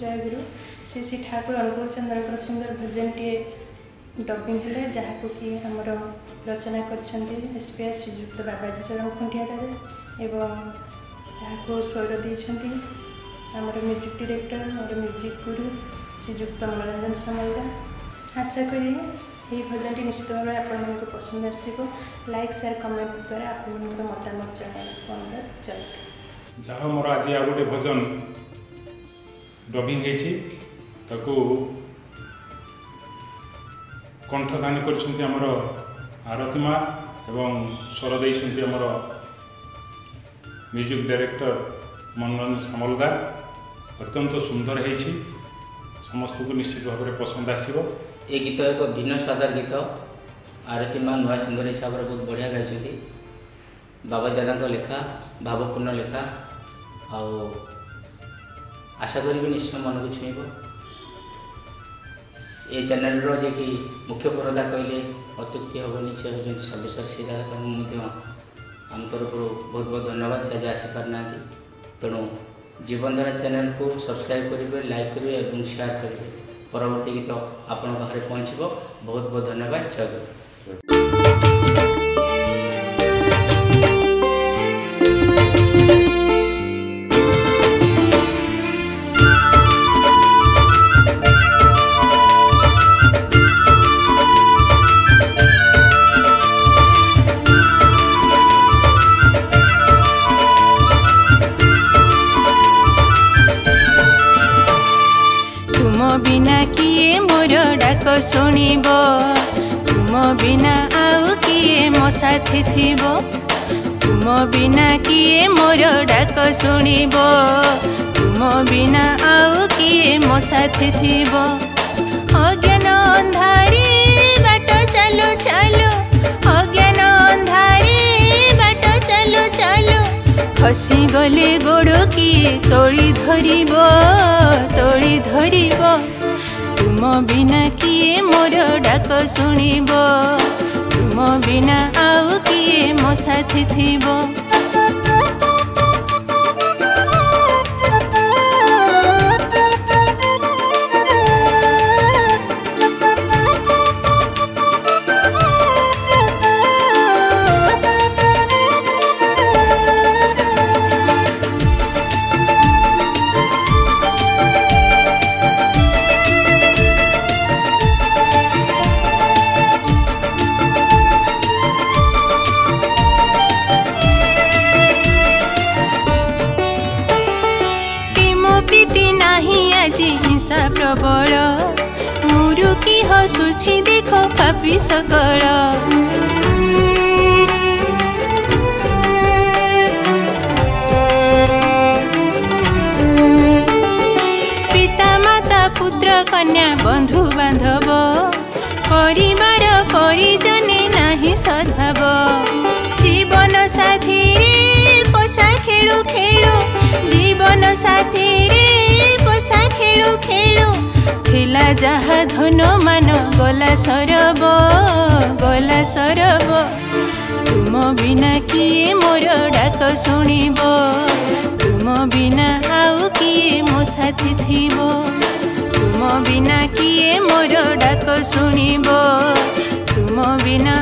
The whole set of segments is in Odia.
ଜୟଗୁରୁ ଶ୍ରୀ ଶ୍ରୀ ଠାକୁର ଅନୁକୂଳ ଚନ୍ଦ୍ରଙ୍କର ସୁନ୍ଦର ଭଜନଟିଏ ଡବିଂ ହେଲେ ଯାହାକୁ କି ଆମର ରଚନା କରିଛନ୍ତି ଏସ୍ ପି ଆର୍ ଶ୍ରୀଯୁକ୍ତ ବାବାଜୀ ଚରଣ ଖୁଣ୍ଟିଆରେ ଏବଂ ଏହାକୁ ସ୍ୱର ଦେଇଛନ୍ତି ଆମର ମ୍ୟୁଜିକ୍ ଡିରେକ୍ଟର ଆମର ମ୍ୟୁଜିକ୍ ଗୁରୁ ଶ୍ରୀଯୁକ୍ତ ମନୋରଞ୍ଜନ ସାମଲଦା। ଆଶା କରି ଏହି ଭଜନଟି ନିଶ୍ଚିତ ଭାବରେ ଆପଣମାନଙ୍କୁ ପସନ୍ଦ ଆସିବ। ଲାଇକ୍ ସେୟାର କମେଣ୍ଟ ଦ୍ୱାରା ଆପଣଙ୍କର ମତାମତ ଜଣାଇବାକୁ ଅନୁରୋଧ ଜଣାଇବି ଯାହା ମୋର ଆଜି ଆଉ ଗୋଟେ ଭଜନ ଡବିଂ ହେଇଛି। ତାକୁ କଣ୍ଠଦାନ କରିଛନ୍ତି ଆମର ଆରତୀ ମା ଏବଂ ସ୍ୱର ଦେଇଛନ୍ତି ଆମର ମ୍ୟୁଜିକ୍ ଡାଇରେକ୍ଟର ମନୋରଞ୍ଜନ ସାମଲଦା। ଅତ୍ୟନ୍ତ ସୁନ୍ଦର ହେଇଛି। ସମସ୍ତଙ୍କୁ ନିଶ୍ଚିତ ଭାବରେ ପସନ୍ଦ ଆସିବ। ଏ ଗୀତ ଏକ ଭିନ୍ନ ସ୍ୱାଦର ଗୀତ। ଆରତୀ ମା ନୂଆ ସୁନ୍ଦର ହିସାବରେ ବହୁତ ବଢ଼ିଆ ଗାଇଛନ୍ତି। ବାବା ଦାଦାଙ୍କ ଲେଖା ଭାବପୂର୍ଣ୍ଣ ଲେଖା। ଆଉ ଆଶା କରିବି ନିଶ୍ଚୟ ମନକୁ ଛୁଇଁବ ଏ ଚ୍ୟାନେଲର ଯିଏକି ମୁଖ୍ୟ ପରଦା କହିଲେ ଅତ୍ୟୁକ୍ତି ହେବନି ସେ ହେଉଛନ୍ତି ସବ୍ୟସାଚୀ ଦାଦା ତାଙ୍କୁ ମଧ୍ୟ ଆମ ତରଫରୁ ବହୁତ ବହୁତ ଧନ୍ୟବାଦ ସେ ଆଜି ଆସିପାରିନାହାନ୍ତି ତେଣୁ ଜୀବନଧାରା ଚ୍ୟାନେଲକୁ ସବସ୍କ୍ରାଇବ୍ କରିବେ ଲାଇକ୍ କରିବେ ଏବଂ ସେୟାର କରିବେ ପରବର୍ତ୍ତୀ ଗୀତ ଆପଣଙ୍କ ପାଖରେ ପହଞ୍ଚିବ ବହୁତ ବହୁତ ଧନ୍ୟବାଦ ଜୟ ଶୁଣିବ ତୁମ ବିନା ଆଉ କିଏ ମୋ ସାଥି ଥିବ ତୁମ ବିନା କିଏ ମୋର ଡାକ ଶୁଣିବ ତୁମ ବିନା ଆଉ କିଏ ମୋ ସାଥି ଥିବ ଅଜ୍ଞାନ ଅନ୍ଧାରୀ ବାଟ ଚାଲୁ ଚାଲୁ ଅଜ୍ଞାନ ଅନ୍ଧାରୀ ବାଟ ଚାଲୁ ଚାଲୁ ଖସିଗଲେ ଗୋଡ଼ କିଏ ତୋଳି ଧରିବ ତୋଳି ଧରିବ ତୁମ ବିନା କିଏ ମୋର ଡାକ ଶୁଣିବ ତୁମ ବିନା ଆଉ କିଏ ମୋ ସାଥି ଥିବ ପ୍ରେମ ପ୍ରୀତି ନାହିଁ ଆଜି ହିଂସା ପ୍ରବଳ ମୁରୁକି ହସୁଛି ଦେଖ ପାପି ସକଳ ପିତା ମାତା ପୁତ୍ର କନ୍ୟା ବନ୍ଧୁ ବାନ୍ଧବ ପରିବାର ପରିଜନେ ନାହିଁ ସଦ୍ଭାବ ଜୀବନ ସାଥିରେ ପୋଷା ଖେଳୁ ଖେଳୁ ଜୀବନ ସାଥିରେ ପୋଷା ଖେଳୁ ଖେଳୁ ଥିଲା ଯାହା ଧନ ମାନ ଗଲା ସରବ ଗଲା ସରବ। ତୁମ ବିନା କିଏ ମୋର ଡାକ ଶୁଣିବ? ତୁମ ବିନା ଆଉ କିଏ ମୋ ସାଥି ଥିବ? ତୁମ ବିନା କିଏ ମୋର ଡାକ ଶୁଣିବ? ତୁମ ବିନା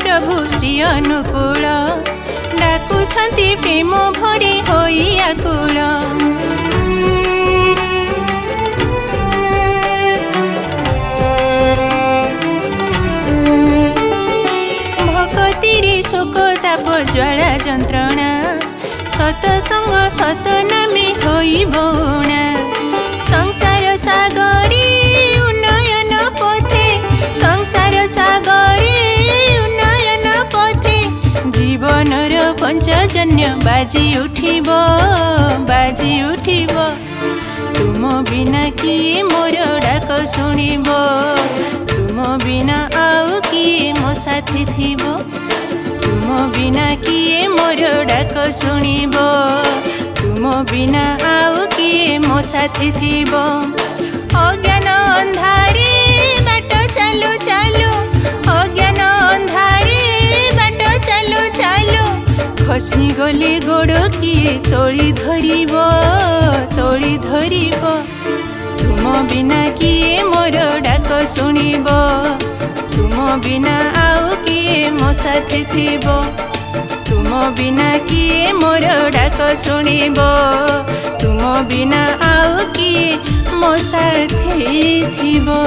ପ୍ରଭୁ ଶ୍ରୀ ଅନୁକୂଳ ଡାକୁଛନ୍ତି ପ୍ରେମ ଭରି ହୋଇ ଆକୁଳ ଭକତିରେ ଶୋକ ତାପ ଜ୍ୱାଳା ଯନ୍ତ୍ରଣା। ସତସଙ୍ଗ ସତନାମେ ହୋଇ ବଉଣା ସଂସାର ପଞ୍ଚଜନ୍ୟ ବାଜି ଉଠିବ ବାଜି ଉଠିବ ତୁମ ବିନା କିଏ ମୋର ଡାକ ଶୁଣିବ ତୁମ ବିନା ଆଉ କିଏ ମୋ ସାଥୀ ଥିବ ତୁମ ବିନା କିଏ ମୋର ଡାକ ଶୁଣିବ ତୁମ ବିନା ଆଉ କିଏ ମୋ ସାଥୀ ଥିବ ଅଜ୍ଞାନ ଅନ୍ଧାରେ କିଏ ତୋଳି ଧରିବ ତୋଳି ଧରିବ ତୁମ ବିନା କିଏ ମୋର ଡାକ ଶୁଣିବ ତୁମ ବିନା ଆଉ କିଏ ମୋ ସାଥୀ ଥିବ ତୁମ ବିନା କିଏ ମୋର ଡାକ ଶୁଣିବ ତୁମ ବିନା ଆଉ କିଏ ମୋ ସାଥୀ ଥିବ